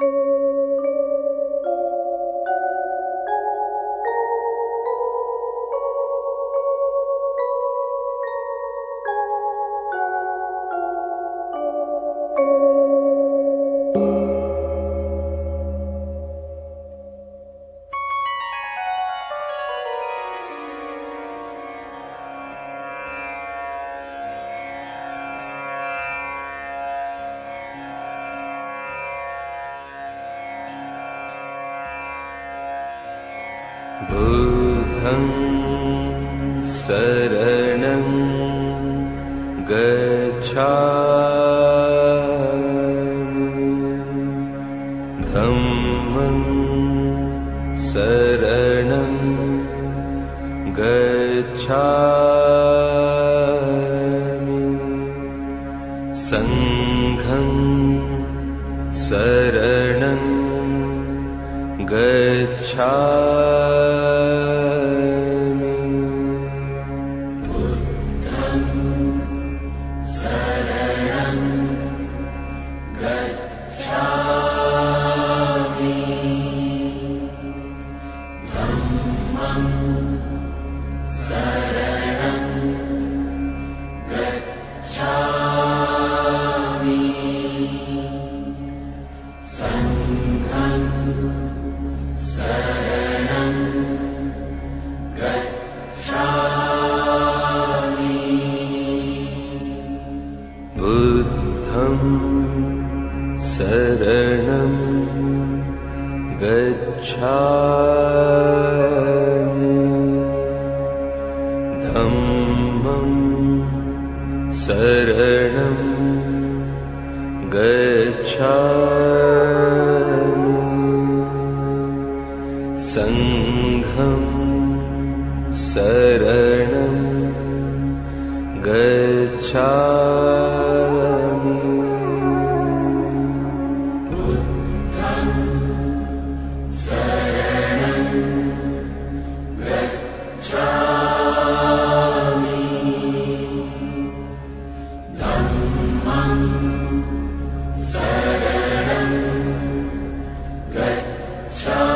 you. बुद्धं शरणं गच्छा धम्मं शरणं गच्छा सङ्घं शरणं गच्छा शरणं गच्छा धम्मं शरणं गच्छा सङ्घं शरणं गच्छा shine.